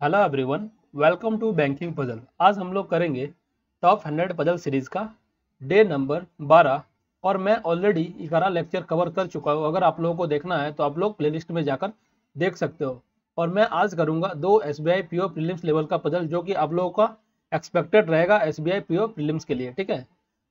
Hello everyone welcome to banking puzzle आज हम लोग करेंगे टॉप हंड्रेड पजल सीरीज़ का डे नंबर 12 और मैं ऑलरेडी ग्यारह लेक्चर कवर कर चुका हूँ। अगर आप लोगों को देखना है तो आप लोग प्लेलिस्ट में जाकर देख सकते हो। और मैं आज करूँगा दो S B I P level का पजल जो कि आप लोगों का एक्सपेक्टेड रहेगा एस बी आई पी के लिए, ठीक है?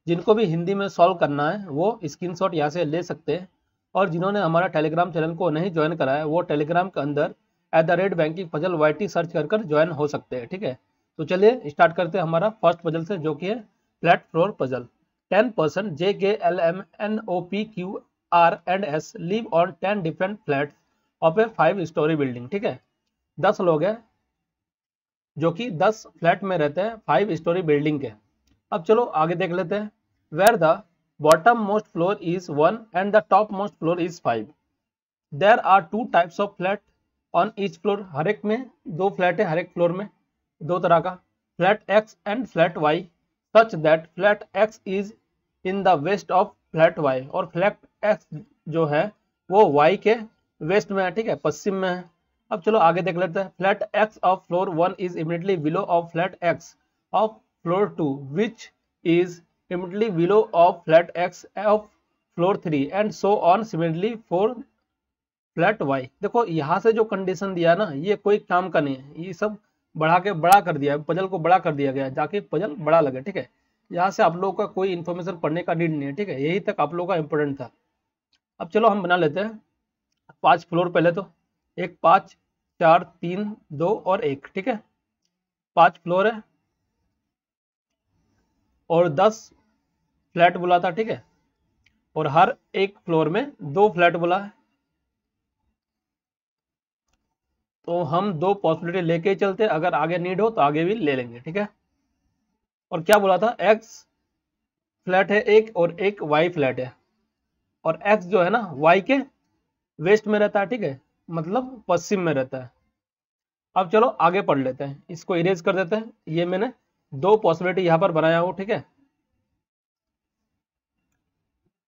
जिनको भी हिंदी में सॉल्व करना है, वो स्क्रीन शॉट यहाँ से ले सकते हैं। और जिन्होंने हमारा टेलीग्राम चैनल को नहीं ज्वाइन करा है, वो टेलीग्राम के अंदर at the rate banking puzzle by search कर ज्वाइन हो सकते हैं, ठीक है? तो चलिए स्टार्ट करते हैं हमारा फ़र्स्ट पजल से, जो कि है flat floor puzzle ten percent J K L M N O P Q R and S live on ten different flat of a five storey building ठीक है? दस लोग हैं, जो कि दस फ्लैट में रहते हैं फाइव स्टोरी बिल्डिंग के। अब चलो आगे देख लेते हैं। Where the bottom most floor is one and the top most floor is five there are two types of flat on each floor हर एक में, दो फ्लैट है हर एक फ्लोर में, दो तरह का। Flat X and flat Y such that flat X is in the west of flat Y और फ्लैट एक्स जो है, वो वाई के वेस्ट में है, ठीक है, पश्चिम में है। अब चलो आगे देख लेते हैं। Flat X of floor one is immediately below of flat X of floor two which is immediately below of flat x of floor 3 and so on similarly for flat Y. देखो, यहाँ से जो कंडीशन दिया ना, ये कोई काम का नहीं है। ये सब बढ़ा के बड़ा कर दिया पजल को बड़ा कर दिया गया जाके पजल बड़ा लगे, ठीक है? यहाँ से आप लोगों का कोई इन्फॉर्मेशन पढ़ने का नीड नहीं है, ठीक है? यही तक आप लोगों का इम्पोर्टेंट था। अब चलो, हम बना लेते हैं। पाँच फ्लोर पहले तो। एक, पाँच, चार, तीन, दो और एक, ठीक है? पाँच फ्लोर है। और दस फ्लैट बोला था, ठीक है? और हर एक फ्लोर में दो फ्लैट बोला है। तो हम दो पॉसिबिलिटी लेके चलते अगर आगे नीड हो तो आगे भी ले लेंगे, ठीक है? और क्या बोला था? एक्स फ्लैट है एक और एक वाई फ्लैट है। और एक्स जो है ना वाई के वेस्ट में रहता है, ठीक है? मतलब पश्चिम में रहता है। अब चलो आगे पढ़ लेते हैं। इसको इरेज कर देते हैं। ये मैंने दो पॉसिबिलिटी यहाँ पर बनाया हूँ ठीक है?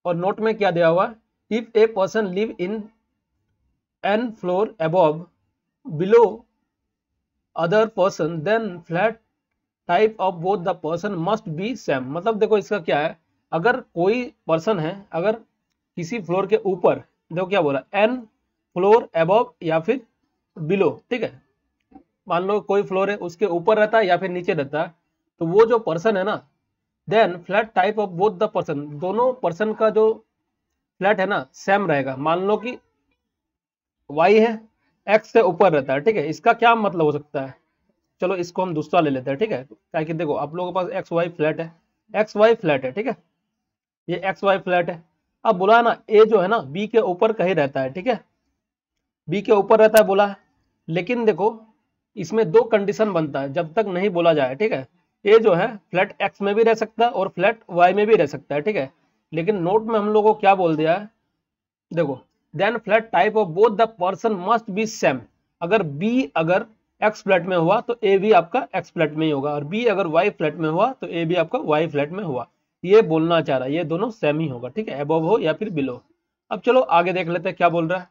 और नोट में क्या दिया हुआ? If a person live in an floor above below other person then flat type of both the person must be same मतलब देखो इसका क्या है? अगर कोई पर्सन है, अगर किसी फ्लोर के ऊपर, देखो क्या बोला एन फ्लोर अबव या फिर बिलो ठीक है? मान लो कोई फ्लोर है, उसके ऊपर रहता है या फिर नीचे रहता है तो वो जो पर्सन है ना then flat type of both the person दोनों पर्सन का जो फ्लैट है ना सेम रहेगा। मान लो कि वाई है एक्स से ऊपर रहता है, ठीक है? इसका क्या मतलब हो सकता है? चलो, इसको हम दूसरा ले लेते हैं, ठीक है? क्या कि देखो, आप लोगों के पास एक्स वाई फ्लैट है। एक्स वाई फ्लैट है, ठीक है? ये एक्स वाई फ्लैट है। अब बोला ना ए जो है ना बी के ऊपर कहीं रहता है, ठीक है? बी के ऊपर रहता है बोला। लेकिन देखो, इसमें दो कंडीशन बनता है, जब तक नहीं बोला जाए, ठीक है? ए जो है फ्लैट एक्स में भी रह सकता है और फ्लैट वाई में भी रह सकता है, ठीक है? लेकिन नोट में हम लोग को क्या बोल दिया है? देखो then flat type of both the person must be same अगर बी अगर एक्स फ्लैट में हुआ तो ए भी आपका एक्स फ्लैट में ही होगा। और बी अगर वाई फ्लैट में हुआ तो ए भी आपका वाई फ्लैट में हुआ। ये बोलना चाह रहा है, ये दोनों सेम ही होगा, ठीक है? अबव हो या फिर बिलो अब चलो आगे देख लेते हैं क्या बोल रहा है।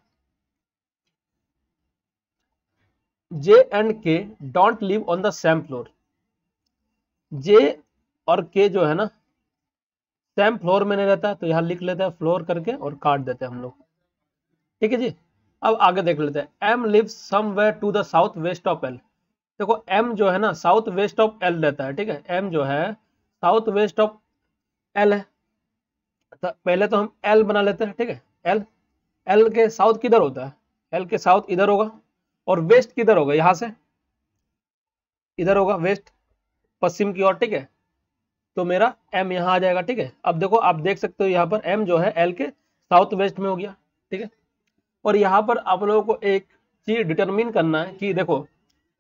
J and K don't live on the same floor J और के जो है ना सेम फ्लोर में नहीं रहता तो यहाँ लिख लेते हैं फ्लोर करके और काट देते हैं हम लोग। ठीक है जी? अब आगे देख लेते हैं। M live somewhere to the south west of L देखो एम जो है ना साउथ वेस्ट ऑफ़ एल रहता है, ठीक है? एम जो है साउथ वेस्ट ऑफ़ एल है। तो पहले तो हम एल बना लेते हैं, ठीक है? एल एल के साउथ किधर होता है? एल के साउथ इधर होगा, और वेस्ट किधर होगा? यहाँ से। इधर होगा वेस्ट पश्चिम की ओर, ठीक है? तो मेरा एम यहाँ आ जाएगा, ठीक है? अब देखो, आप देख सकते हो यहाँ पर एम जो है एल के साउथ वेस्ट में हो गया, ठीक है? और यहाँ पर आप लोगों को एक चीज़ डिटरमिन करना है कि देखो,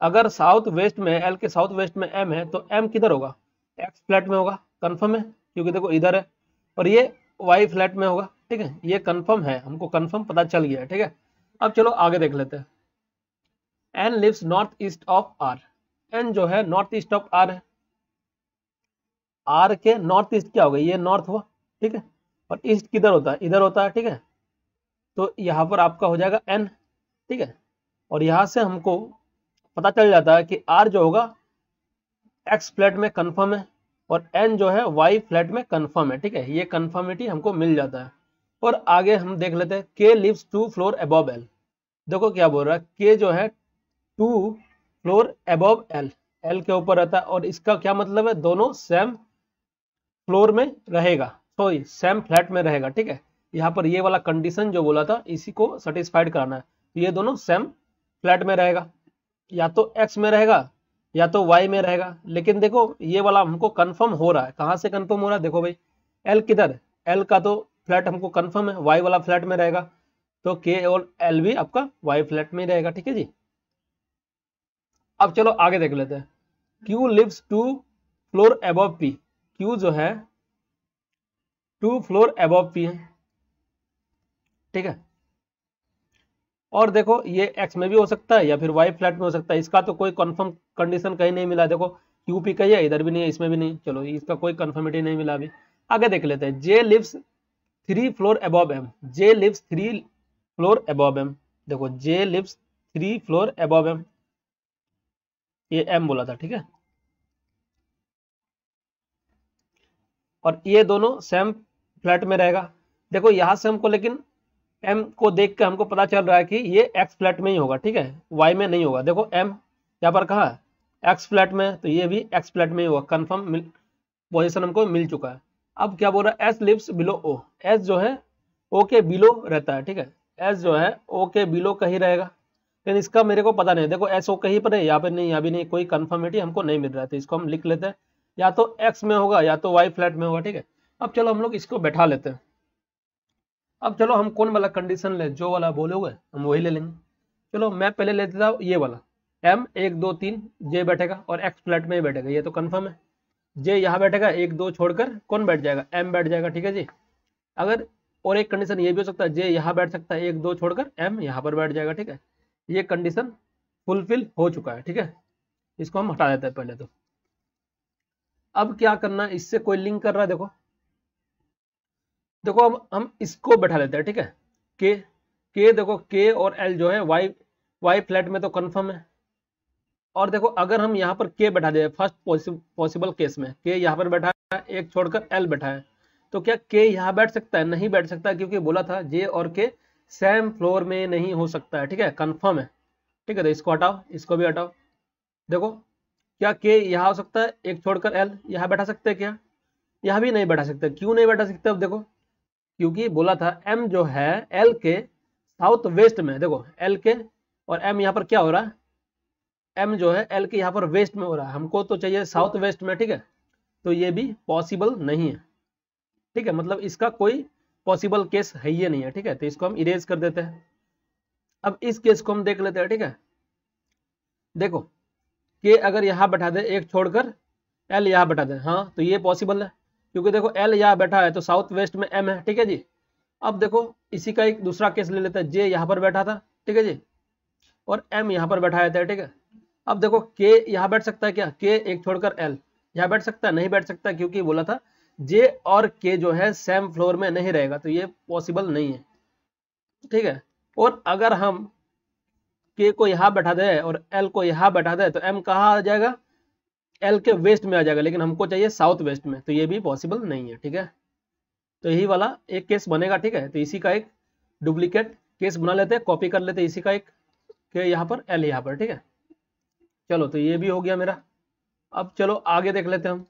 अगर साउथ वेस्ट में एल के साउथ वेस्ट में एम है तो एम किधर होगा? एक्स फ्लैट में होगा कंफर्म है, क्योंकि देखो इधर है, और ये वाई फ्लैट में होगा, ठीक है, ये कंफर्म है, हमको कंफर्म पता चल गया ठीक है। अब चलो आगे देख लेते हैं। N lives north east of R N जो है नॉर्थ ईस्ट ऑफ़ आर है। आर के नॉर्थ ईस्ट क्या होगा ये नॉर्थ हुआ, ठीक है, और ईस्ट किधर होता है? इधर होता है, ठीक है तो यहाँ पर आपका हो जाएगा एन ठीक है? और यहाँ से हमको पता चल जाता है कि आर जो होगा एक्स फ्लैट में कन्फर्म है और एन जो है वाई फ्लैट में कन्फर्म है, ठीक है? ये कन्फर्मिटी हमको मिल जाता है। और आगे हम देख लेते हैं K lives two floor above L देखो क्या बोल रहा है के जो है two floor above L L के ऊपर रहता है और इसका क्या मतलब है? दोनों सेम फ्लोर में रहेगा सॉरी सेम फ्लैट में रहेगा, ठीक है? यहाँ पर ये वाला कंडीशन जो बोला था, इसी को सेटिस्फाइड कराना है। तो ये दोनों सेम फ्लैट में रहेगा। या तो एक्स में रहेगा, या तो वाई में रहेगा। लेकिन देखो, ये वाला हमको कंफर्म हो रहा है। कहाँ से कंफर्म हो रहा है? देखो भाई एल किधर एल का तो फ्लैट हमको कंफर्म है। वाई वाला फ्लैट में रहेगा। तो के और एल भी आपका वाई फ्लैट में रहेगा, ठीक है जी? अब चलो आगे देख लेते हैं। Q lives two floor above P Q जो है टू फ्लोर एबव पी है। ठीक है? और देखो, ये एक्स में भी हो सकता है या फिर वाई फ्लैट में हो सकता है। इसका तो कोई कंफर्म कंडीशन कहीं नहीं मिला। देखो क्यू पी कही है, इधर भी नहीं है, इसमें भी नहीं चलो, इसका कोई कंफर्मिटी नहीं मिला अभी। आगे देख लेते हैं। J lives three floor above M J lives three floor above M देखो J lives three floor above M ये एम बोला था, ठीक है? और ये दोनों सेम फ्लैट में रहेगा। देखो, यहाँ से हमको लेकिन एम को देख के हमको पता चल रहा है कि ये एक्स फ्लैट में ही होगा, ठीक है? वाई में नहीं होगा। देखो एम यहाँ पर कहा एक्स फ्लैट में तो ये भी एक्स फ्लैट में ही होगा। कन्फर्म पोजिशन हमको मिल चुका है। अब क्या बोल रहा है? S lives below O S जो है ओ के बिलो रहता है, ठीक है? एस जो है ओ के बिलो कहीं रहेगा। लेकिन इसका मेरे को पता नहीं। देखो एस ओ कहीं पर है, यहाँ पर नहीं, यहाँ भी नहीं, कोई कन्फर्मिटी हमको नहीं मिल रहा है। तो इसको हम लिख लेते हैं। या तो एक्स में होगा, या तो वाई फ्लैट में होगा, ठीक है? अब चलो हम लोग इसको बैठा लेते हैं। अब चलो हम कौन वाला कंडीशन ले, जो वाला बोलोगे, हम वही ले लेंगे। चलो मैं पहले ले लेता हूँ ये वाला। एम एक दो तीन जे बैठेगा और एक्स फ्लैट में ही बैठेगा, ये तो कंफर्म है। जे यहाँ बैठेगा, एक दो छोड़कर कौन बैठ जाएगा? एम बैठ जाएगा, ठीक है जी? अगर, और एक कंडीशन ये भी हो सकता है जे यहाँ बैठ सकता है, एक दो छोड़कर एम यहाँ पर बैठ जाएगा, ठीक है? ये कंडीशन फुलफिल हो चुका है, ठीक है? इसको हम हटा देते हैं पहले तो। अब क्या करना इससे कोई लिंक कर रहा है, देखो। देखो, अब हम इसको बैठा लेते हैं, ठीक है? के के देखो के और एल जो है वाई वाई फ्लैट में तो कंफर्म है। और देखो, अगर हम यहाँ पर के बैठा दे फ़र्स्ट पॉसिबल केस में के यहाँ पर बैठा है, एक छोड़कर एल बैठा है तो क्या के यहाँ बैठ सकता है? नहीं बैठ सकता, क्योंकि बोला था जे और के सेम फ्लोर में नहीं हो सकता है, ठीक है? कन्फर्म है। ठीक है तो इसको हटाओ, इसको भी हटाओ। देखो, क्या के यहाँ हो सकता है, एक छोड़कर एल यहाँ बैठा सकते हैं क्या? यहाँ भी नहीं बैठा सकते। क्यों नहीं बैठा सकते? अब देखो क्योंकि बोला था एम जो है एल के साउथ वेस्ट में, देखो एल के और एम यहाँ पर क्या हो रहा है? एम जो है एल के यहाँ पर वेस्ट में हो रहा है। हमको तो चाहिए साउथ वेस्ट में, ठीक है? तो ये भी पॉसिबल नहीं है। ठीक है मतलब इसका कोई पॉसिबल केस है ये नहीं है, ठीक है? तो इसको हम इरेज कर देते हैं। अब इस केस को हम देख लेते हैं, ठीक है? देखो के अगर यहाँ बैठा दे, एक छोड़कर एल यहाँ बैठा दे। हाँ तो ये पॉसिबल है। क्योंकि देखो एल यहाँ बैठा है तो साउथ वेस्ट में एम है, ठीक है जी? अब देखो, इसी का एक दूसरा केस ले लेते हैं। जे यहाँ पर बैठा था, ठीक है जी? और एम यहाँ पर बैठाया था, ठीक है? अब देखो के यहाँ बैठ सकता है क्या? के एक छोड़कर एल यहाँ बैठ सकता है, नहीं बैठ सकता, क्योंकि बोला था जे और के जो है सेम फ्लोर में नहीं रहेगा तो ये पॉसिबल नहीं है, ठीक है? और अगर हम के को यहाँ बैठा दे और एल को यहाँ बैठा दे तो एम कहाँ आ जाएगा? एल के वेस्ट में आ जाएगा, लेकिन हमको चाहिए साउथ वेस्ट में तो ये भी पॉसिबल नहीं है, ठीक है? तो यही वाला एक केस बनेगा, ठीक है? तो इसी का एक डुप्लीकेट केस बना लेते हैं कॉपी कर लेते हैं, इसी का एक के यहाँ पर एल यहाँ पर, ठीक है? चलो तो ये भी हो गया मेरा। अब चलो, आगे देख लेते हम।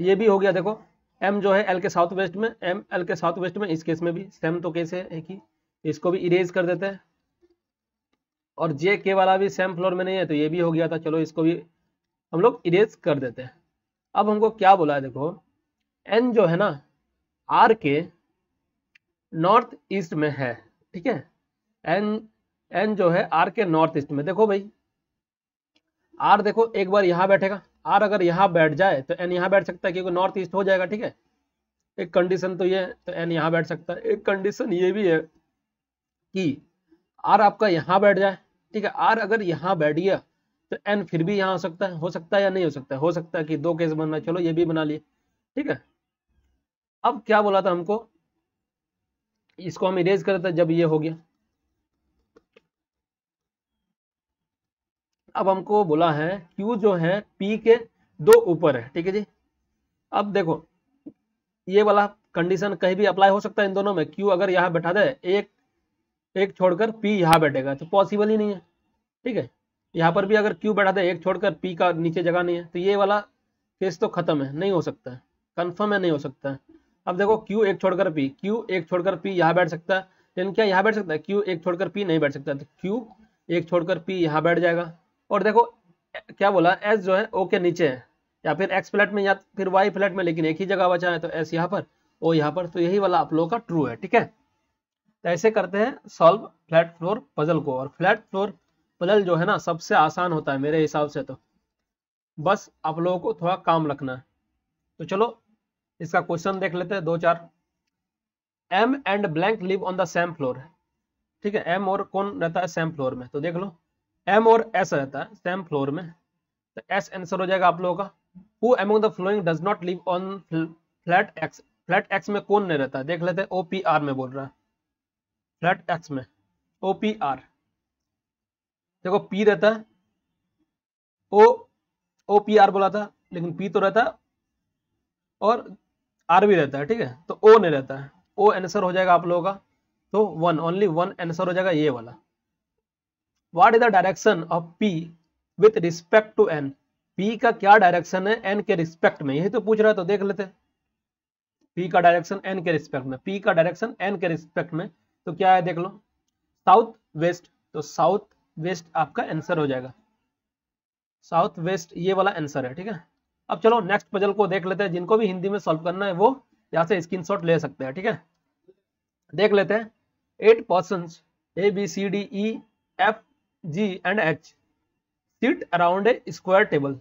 ये भी हो गया, देखो एम जो है एल के साउथ वेस्ट में एम एल के साउथ वेस्ट में, इस केस में भी सेम तो केस है, एक ही। इसको भी इरेज कर देते हैं। और जे के वाला भी सेम फ्लोर में नहीं है तो ये भी हो गया था, चलो इसको भी हम लोग इरेज कर देते हैं। अब हमको क्या बोला है देखो एन जो है ना आर के नॉर्थ ईस्ट में है, ठीक है? एन एन जो है आर के नॉर्थ ईस्ट में, देखो भाई। आर देखो एक बार यहाँ बैठेगा आर अगर यहाँ बैठ जाए तो एन यहाँ बैठ सकता है, क्योंकि नॉर्थ ईस्ट हो जाएगा, ठीक है? एक कंडीशन तो ये तो एन यहाँ बैठ सकता है। एक कंडीशन ये भी है कि आर आपका यहाँ बैठ जाए, ठीक है? आर अगर यहाँ बैठ गया तो एन फिर भी यहाँ हो सकता है, हो सकता है या नहीं हो सकता है? हो सकता है कि दो केस बनना चलो ये भी बना लिए, ठीक है? अब क्या बोला था हमको? इसको हम इरेज करते जब ये हो गया। अब हमको बोला है, Q जो है, P के दो ऊपर है, ठीक है जी? अब देखो, ये वाला कंडीशन कहीं भी अप्लाई हो सकता है इन दोनों में। Q अगर यहाँ बैठा दे, एक एक छोड़कर P यहाँ बैठेगा तो पॉसिबल ही नहीं है, ठीक है? यहाँ पर भी अगर Q बैठा था, एक छोड़कर P का नीचे जगह नहीं है तो ये वाला केस तो खत्म है, नहीं हो सकता है कन्फर्म है, नहीं हो सकता है। अब देखो, Q एक छोड़कर P, Q एक छोड़कर P यहाँ बैठ सकता है, लेकिन क्या यहाँ बैठ सकता है? क्यू एक छोड़कर पी नहीं बैठ सकता तो Q एक छोड़कर पी यहाँ बैठ जाएगा। और देखो, क्या बोला? एस जो है ओ के नीचे है, या फिर एक्स फ्लैट में या फिर वाई फ्लैट में, लेकिन एक ही जगह बचा है तो एस यहाँ पर ओ यहाँ पर तो यही वाला आप लोगों का ट्रू है, ठीक है? तो ऐसे करते हैं सॉल्व फ्लैट फ्लोर पजल को। और फ्लैट फ्लोर पजल जो है ना, सबसे आसान होता है मेरे हिसाब से तो। बस आप लोगों को थोड़ा काम रखना है। तो चलो, इसका क्वेश्चन देख लेते हैं, दो चार। M and blank live on the same floor ठीक है एम और कौन रहता है? सेम फ्लोर में। तो देख लो एम और एस रहता है सेम फ्लोर में। तो एस आंसर हो जाएगा आप लोगों का। Who among the following does not live on flat X flat X में कौन नहीं रहता? है देख लेते हैं ओ पी आर में बोल रहा है। फ्लैट एक्स में ओ पी आर देखो पी रहता है ओ ओ पी आर बोला था, लेकिन पी तो रहता है और आर भी रहता है, ठीक है? तो ओ नहीं रहता है। ओ आंसर हो जाएगा आप लोगों का तो वन ओनली वन आंसर हो जाएगा ये वाला। What is the direction of P with respect to N P का क्या डायरेक्शन है एन के रिस्पेक्ट में? यही तो पूछ रहा है तो देख लेते पी का डायरेक्शन एन के रिस्पेक्ट में पी का डायरेक्शन एन के रिस्पेक्ट में तो क्या है देख लो। साउथ वेस्ट तो साउथ वेस्ट आपका आंसर हो जाएगा। साउथ वेस्ट ये वाला आंसर है, ठीक है। अब चलो नेक्स्ट पजल को देख लेते हैं। जिनको भी हिंदी में सॉल्व करना है, वो यहाँ से स्क्रीनशॉट ले सकते हैं, ठीक है। देख लेते हैं। Eight person A B C D E F G and H sit around a square table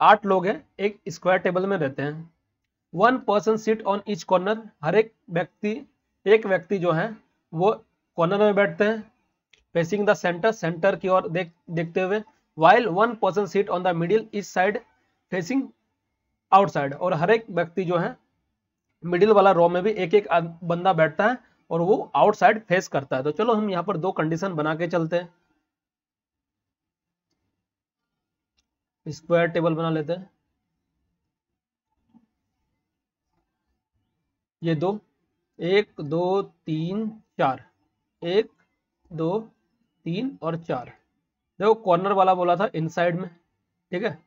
आठ लोग हैं, एक स्क्वायर टेबल में रहते हैं। One person seat on each corner हर एक व्यक्ति एक व्यक्ति जो है, वो कॉर्नर में बैठते हैं फेसिंग द सेंटर सेंटर की ओर देख, देखते हुए while one person seat on the middle इस साइड फेसिंग आउटसाइड और हर एक व्यक्ति जो है मिडिल वाला रो में भी एक एक बंदा बैठता है और वो आउटसाइड फेस करता है। तो चलो हम यहाँ पर दो कंडीशन बना के चलते हैं। स्क्वायर टेबल बना लेते हैं। ये दो। एक, दो, तीन, चार। एक, दो, तीन और चार। देखो कॉर्नर वाला बोला था इनसाइड में, ठीक है?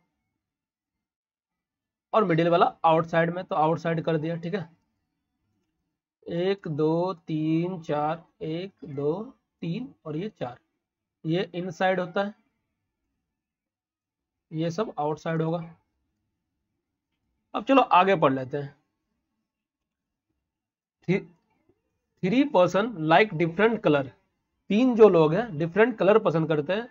और मिडिल वाला आउटसाइड में तो आउटसाइड कर दिया, ठीक है? एक, दो, तीन, चार। एक, दो, तीन और ये चार। ये इनसाइड होता है। ये सब आउटसाइड होगा। अब चलो, आगे पढ़ लेते हैं। Three person like different colour. तीन जो लोग हैं, डिफरेंट कलर पसंद करते हैं।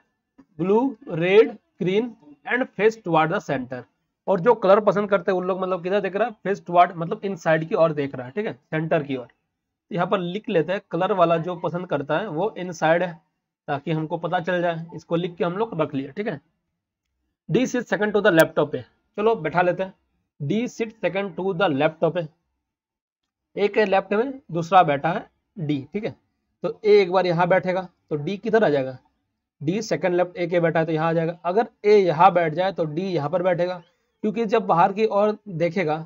Blue, red, green and face toward the centre. और जो कलर पसंद करते हैं, उन लोग मतलब किधर देख रहा है? फेस टुवार्ड मतलब इन साइड की ओर देख रहा है, ठीक है? सेंटर की ओर। यहाँ पर लिख लेते हैं, कलर वाला जो पसंद करता है, वो इन साइड है, ताकि हमको पता चल जाए। इसको लिख के हम लोग रख लिए, ठीक है? D seat second to the laptop है चलो, बैठा लेते हैं। D seat second to the laptop है एक है लेफ़्ट में, दूसरा बैठा है डी ठीक है? तो ए एक बार यहाँ बैठेगा तो डी किधर आ जाएगा? डी सेकंड लेफ़्ट ए के बैठा है तो यहाँ आ जाएगा। अगर ए यहाँ बैठ जाए तो डी यहाँ पर बैठेगा, क्योंकि जब बाहर की ओर देखेगा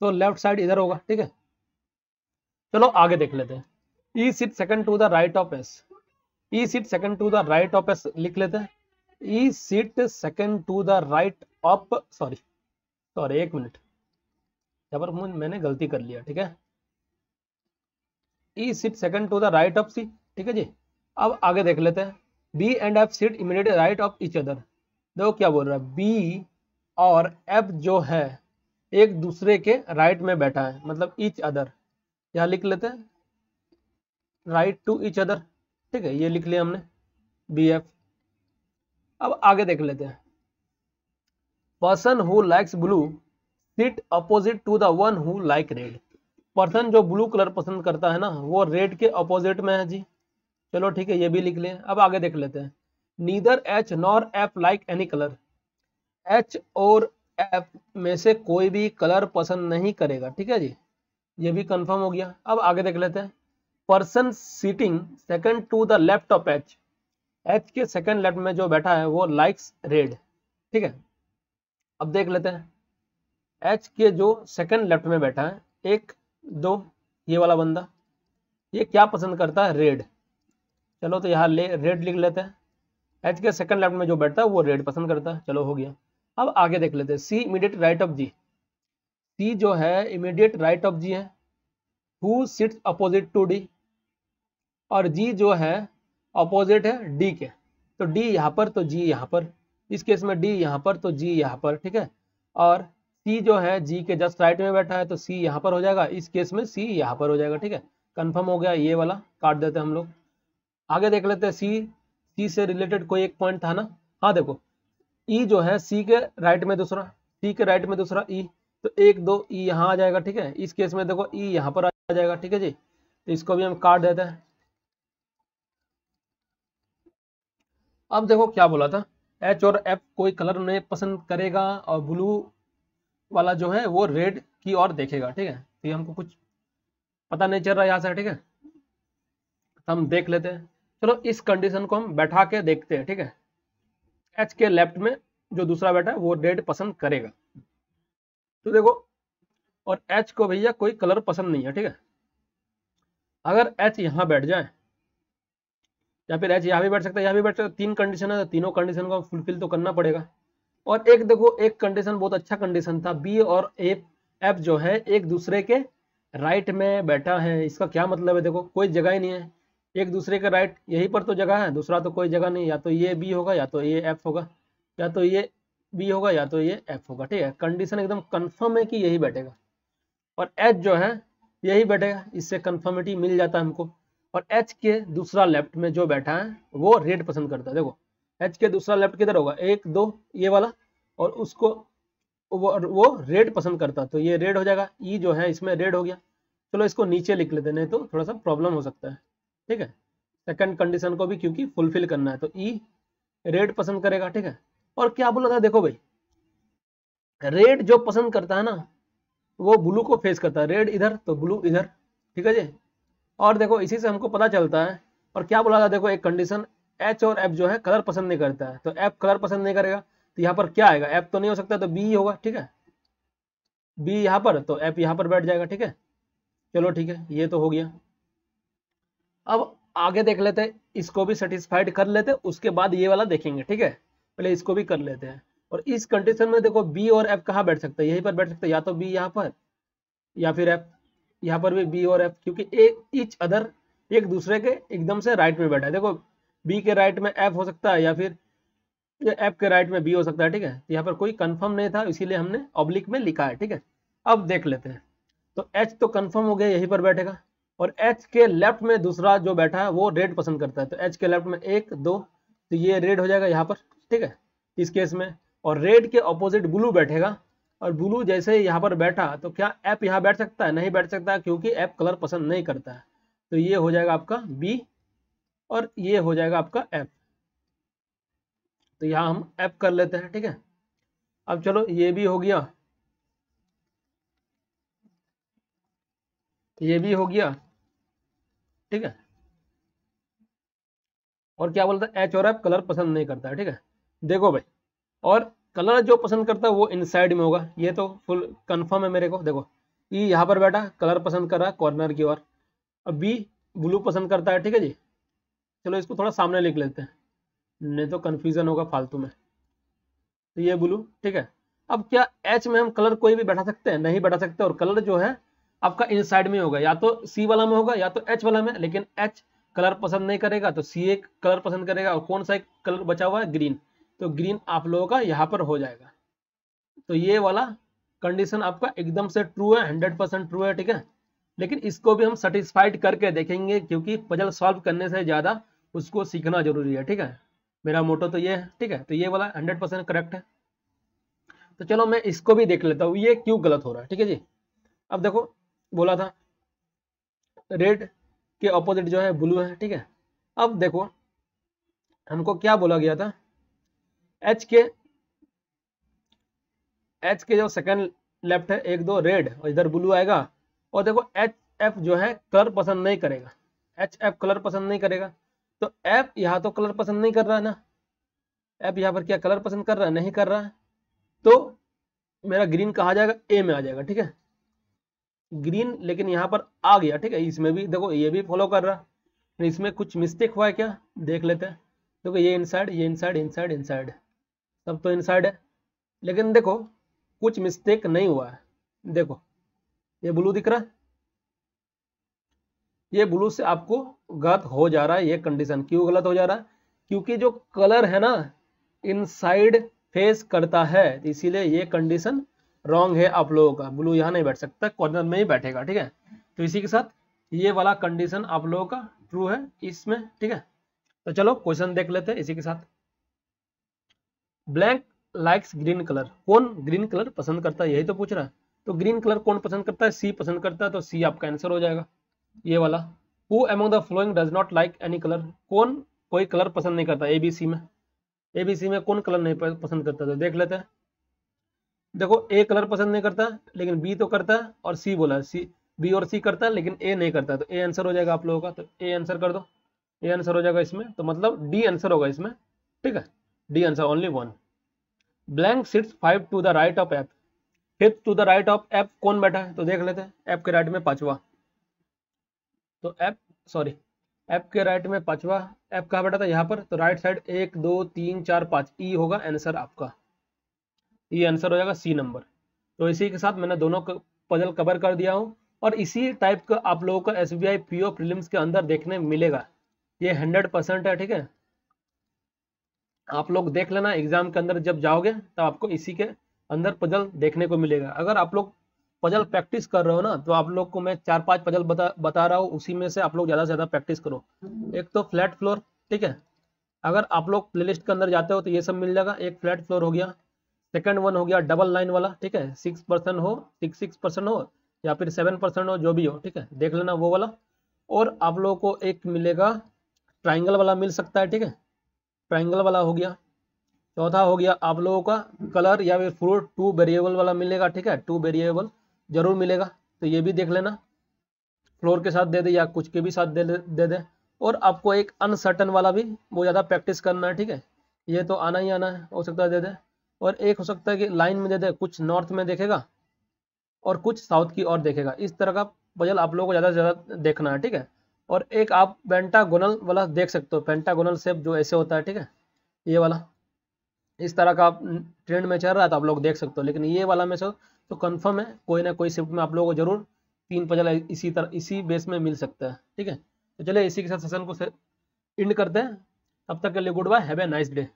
तो लेफ़्ट साइड इधर होगा, ठीक है? चलो आगे देख लेते हैं। E seat second to the right of S E seat second to the right of S लिख लेते हैं। E seat second to the right of sorry sorry एक मिनट। यहाँ पर मैंने गलती कर लिया, ठीक है? E seat second to the right of C ठीक है जी? अब आगे देख लेते हैं। B and F seat immediate right of each other देखो क्या बोल रहा है। बी और एफ़ जो है, एक दूसरे के राइट में बैठा है मतलब इच अदर यहाँ लिख लेते हैं। राइट टू इच अदर ठीक है, ये लिख लिया हमने बी एफ़ अब आगे देख लेते हैं। Person who likes blue sit opposite to the one who like red person जो ब्लू कलर पसंद करता है ना, वो रेड के अपोजिट में है जी। चलो ठीक है, ये भी लिख लें। अब आगे देख लेते हैं। Neither H nor F like any colour H और एफ़ में से कोई भी कलर पसंद नहीं करेगा। ठीक है जी? ये भी कंफर्म हो गया। अब आगे देख लेते हैं। Person sitting second to the left of H H के सेकंड लेफ़्ट में जो बैठा है, वो लाइक्स रेड ठीक है? अब देख लेते हैं। एच के जो सेकंड लेफ़्ट में बैठा है, एक दो, ये वाला बंदा। ये क्या पसंद करता है? रेड चलो तो यहाँ ले रेड लिख लेते हैं। एच के सेकंड लेफ़्ट में जो बैठता है, वो रेड पसंद करता है। चलो हो गया। अब आगे देख लेते हैं। C immediate right of G C जो है इमीडिएट राइट ऑफ़ जी है। Who sits opposite to D और जी जो है अपोजिट है डी के। तो डी यहाँ पर तो जी यहाँ पर। इस केस में डी यहाँ पर तो जी यहाँ पर, ठीक है? और सी जो है जी के जस्ट राइट में बैठा है तो सी यहाँ पर हो जाएगा। इस केस में सी यहाँ पर हो जाएगा ठीक है? कंफर्म हो गया ये वाला काट देते हैं हम लोग। आगे देख लेते हैं सी सी से रिलेटेड कोई एक पॉइंट था ना? हाँ देखो। ई e जो है सी के राइट में दूसरा सी के राइट में दूसरा ई e, तो एक दो ई e यहाँ आ जाएगा ठीक है? इस केस में देखो ई e यहाँ पर आ जाएगा ठीक है जी? तो इसको भी हम काट देते हैं। अब देखो क्या बोला था? एच और एफ़ कोई कलर नहीं पसंद करेगा और ब्लू वाला जो है, वो रेड की ओर देखेगा, ठीक है? तो ये हमको कुछ पता नहीं चल रहा यहाँ से, ठीक है? तो हम देख लेते हैं। चलो, इस कंडीशन को हम बैठा के देखते हैं, ठीक है? एच के लेफ़्ट में जो दूसरा बैठा है, वो रेड पसंद करेगा। तो देखो, और एच को भैया कोई कलर पसंद नहीं है, ठीक है? अगर एच यहाँ बैठ जाए, या फिर एच यहाँ भी बैठ सकता है, यहाँ भी बैठ सकता है, तीन कंडीशन है तो तीनों कंडीशन को फुलफिल तो करना पड़ेगा। और एक देखो, एक कंडीशन बहुत अच्छा कंडीशन था। बी और एफ़ एफ़ जो है, एक दूसरे के राइट में बैठा है। इसका क्या मतलब है? देखो, कोई जगह ही नहीं है। एक दूसरे का राइट यहीं पर तो जगह है, दूसरा तो कोई जगह नहीं। या तो ये बी होगा, या तो ये एफ़ होगा। या तो ये बी होगा, या तो ये एफ़ होगा, ठीक है? कंडीशन एकदम कंफर्म है कि यही बैठेगा। और एच जो है, यही बैठेगा। इससे कंफर्मिटी मिल जाता है हमको। और एच के दूसरा लेफ़्ट में जो बैठा है, वो रेड पसंद करता है। देखो एच के दूसरा लेफ़्ट किधर होगा? एक दो ये वाला और उसको वो, वो रेड पसंद करता तो ये रेड हो जाएगा। ई e जो है इसमें रेड हो गया। चलो इसको नीचे लिख लेते नहीं तो थोड़ा सा प्रॉब्लम हो सकता है। ठीक है? सेकंड कंडीशन को भी क्योंकि फुलफिल करना है तो ई e रेड पसंद करेगा ठीक है? और क्या बोला था देखो भाई। रेड जो पसंद करता है ना वो ब्लू को फेस करता है। रेड इधर तो ब्लू इधर। ठीक है जी? और देखो इसी से हमको पता चलता है। और क्या बोला था देखो एक कंडीशन एच और एफ़ जो है कलर पसंद नहीं करता है। तो एफ़ कलर पसंद नहीं करेगा तो यहाँ पर क्या आएगा? एफ़ तो नहीं हो सकता तो बी होगा, ठीक है? बी यहाँ पर तो एफ़ यहाँ पर बैठ जाएगा, ठीक है? चलो ठीक है, ये तो हो गया। अब आगे देख लेते हैं, इसको भी सेटिस्फाइड कर लेते हैं, उसके बाद ये वाला देखेंगे, ठीक है? पहले इसको भी कर लेते हैं। और इस कंडीशन में देखो बी और एफ़ कहाँ बैठ सकता है? यहीं पर बैठ सकता है, या तो बी यहाँ पर, या फिर एफ़ यहाँ पर भी बी और एफ़ क्योंकि एक इच अदर एक दूसरे के एकदम से राइट में बैठा है। देखो बी के राइट में एफ़ हो सकता है या फिर एफ़ के राइट में बी हो सकता है, ठीक है? यहाँ पर कोई कंफर्म नहीं था, इसीलिए हमने ऑब्लिक में लिखा है, ठीक है? अब देख लेते हैं। तो एच तो कंफर्म हो गया, यहीं पर बैठेगा। और एच के लेफ़्ट में दूसरा जो बैठा है, वो रेड पसंद करता है। तो एच के लेफ़्ट में एक, दो तो ये रेड हो जाएगा यहाँ पर, ठीक है? इस केस में। और रेड के ऑपोजिट ब्लू बैठेगा। और ब्लू जैसे यहाँ पर बैठा तो क्या ऐप यहाँ बैठ सकता है? नहीं बैठ सकता, क्योंकि ऐप कलर पसंद नहीं करता है। तो ये हो जाएगा आपका बी और ये हो जाएगा आपका एफ़ तो यहाँ हम एफ़ कर लेते हैं, ठीक है? अब चलो ये भी हो गया। ये भी हो गया, ठीक है? और क्या बोलता है? एच और एफ़ कलर पसंद नहीं करता है, ठीक है? देखो भाई, और कलर जो पसंद करता है वो इनसाइड में होगा। ये तो फुल कंफर्म है मेरे को, देखो। ई e यहाँ पर बैठा कलर पसंद कर रहा है कॉर्नर की ओर। अब बी ब्लू पसंद करता है, ठीक है जी? चलो इसको थोड़ा सामने लिख लेते हैं। नहीं तो कन्फ्यूज़न होगा फालतू में। तो ये ब्लू, ठीक है? अब क्या एच में हम कलर कोई भी बैठा सकते हैं? नहीं बैठा सकते और कलर जो है, आपका इनसाइड में होगा। या तो सी वाला में होगा, या तो एच वाला में, लेकिन एच कलर पसंद नहीं करेगा तो सी एक कलर पसंद करेगा और कौन सा एक कलर बचा हुआ है? ग्रीन तो ग्रीन आप लोगों का यहाँ पर हो जाएगा। तो ये वाला कंडीशन आपका एकदम से ट्रू है हंड्रेड परसेंट ट्रू है, ठीक है? लेकिन इसको भी हम सेटिस्फाइड करके देखेंगे क्योंकि पजल सॉल्व करने से ज़्यादा उसको सीखना ज़रूरी है, ठीक है? मेरा मोटो तो ये है, ठीक है? तो ये वाला हंड्रेड परसेंट करेक्ट है। तो चलो मैं इसको भी देख लेता हूँ, ये क्यों गलत हो रहा है, ठीक है जी? अब देखो, बोला था रेड के ऑपोजिट जो है ब्लू है, ठीक है? अब देखो, हमको क्या बोला गया था? एच के एच के जो सेकंड लेफ़्ट है, एक दो रेड और इधर ब्लू आएगा और देखो एच एफ़ जो है कलर पसंद नहीं करेगा। एच एफ़ कलर पसंद नहीं करेगा। तो ऐप यहाँ तो कलर पसंद नहीं कर रहा है ना? ऐप यहाँ पर क्या कलर पसंद कर रहा है? नहीं कर रहा है। तो मेरा ग्रीन कहा जाएगा? ए में आ जाएगा, ठीक है? ग्रीन लेकिन यहाँ पर आ गया, ठीक है? इसमें भी देखो, ये भी फॉलो कर रहा है। इसमें कुछ मिस्टेक हुआ है क्या? देख लेते हैं। देखो, ये इनसाइड ये इनसाइड इनसाइड इनसाइड सब तो इनसाइड है। लेकिन देखो, कुछ मिस्टेक नहीं हुआ है। देखो ये ब्लू दिख रहा है? ये ब्लू से आपको गलत हो जा रहा है, ये कंडीशन क्यों गलत हो जा रहा है? क्योंकि जो कलर है ना इनसाइड फेस करता है, इसीलिए ये कंडीशन रॉन्ग है आप लोगों का। ब्लू यहाँ नहीं बैठ सकता कॉर्नर में ही बैठेगा, ठीक है? तो इसी के साथ ये वाला कंडीशन आप लोगों का ट्रू है, इसमें, ठीक है? तो चलो क्वेश्चन देख लेते हैं इसी के साथ। ब्लैंक लाइक्स ग्रीन कलर कौन ग्रीन कलर पसंद करता है, यही तो पूछ रहा है। तो ग्रीन कलर कौन पसंद करता है? सी पसंद करता है तो सी आपका आंसर हो जाएगा। ये वाला। Who among the following does not like any colour कौन कोई कलर पसंद नहीं करता? एबीसी में। एबीसी में कौन कलर नहीं पसंद करता? तो देख लेते हैं। देखो ए कलर पसंद नहीं करता, लेकिन बी तो करता है, और सी बोला सी बी और सी करता है, लेकिन ए नहीं करता तो ए आंसर हो जाएगा आप लोगों का। तो ए आंसर कर दो। ए आंसर हो जाएगा इसमें। तो मतलब डी आंसर होगा इसमें। ठीक है? D answer only one blank sits five to the right of F fifth to the right of F कौन बैठा है? तो देख लेते हैं एप के राइट में पांचवा। तो एप सॉरी एप के राइट में पांचवा एप कहा बैठा था? यहाँ पर। तो राइट साइड एक, दो, तीन, चार, पाँच ई होगा आंसर आपका। ये आंसर हो जाएगा सी नंबर तो इसी के साथ मैंने दोनों पजल कवर कर दिया हूँ। और इसी टाइप का आप लोगों को S B I P O के अंदर देखने मिलेगा। ये हंड्रेड परसेंट है, ठीक है? आप लोग देख लेना एग्ज़ाम के अंदर जब जाओगे, तब आपको इसी के अंदर पजल देखने को मिलेगा। अगर आप लोग पजल प्रैक्टिस कर रहे हो ना तो आप लोग को मैं चार पाँच पजल बता बता रहा हूँ, उसी में से आप लोग ज़्यादा से ज़्यादा प्रैक्टिस करो। एक तो फ्लैट फ्लोर ठीक है? अगर आप लोग प्लेलिस्ट के अंदर जाते हो तो ये सब मिल जाएगा। एक फ्लैट फ्लोर हो गया सेकंड वन हो गया डबल लाइन वाला, ठीक है? सिक्स परसेंट हो सिक्स सिक्स परसेंट हो, या फिर सेवन परसेंट हो, जो भी हो, ठीक है? देख लेना वो वाला। और आप लोगों को एक मिलेगा ट्राइंगल वाला मिल सकता है, ठीक है? ट्राइंगल वाला हो गया। चौथा हो गया आप लोगों का कलर या फिर फ्रूट, टू वेरिएबल वाला मिलेगा, ठीक है? टू वेरिएबल ज़रूर मिलेगा तो ये भी देख लेना। फ्लोर के साथ दे दे या कुछ के भी साथ दे दे दे और आपको एक अनसर्टन वाला भी वो ज़्यादा प्रैक्टिस करना है, ठीक है? ये तो आना ही आना है, हो सकता है दे दे। और एक हो सकता है कि लाइन में दे दे, कुछ नॉर्थ में देखेगा और कुछ साउथ की ओर देखेगा। इस तरह का पजल आप लोगों को ज़्यादा से ज़्यादा देखना है, ठीक है? और एक आप पेंटागोनल वाला देख सकते हो। पेंटागोनल सेप जो ऐसे होता है, ठीक है? ये वाला। इस तरह का ट्रेंड में चल रहा है तो आप लोग देख सकते हो लेकिन ये वाला में से तो कंफर्म है कोई ना कोई शिफ्ट में आप लोगों को ज़रूर तीन पजल इसी तरह इसी बेस में मिल सकता है ठीक है? तो चलिए इसी के साथ सेशन को से, इंड करते हैं तब तक के लिए goodbye have a nice day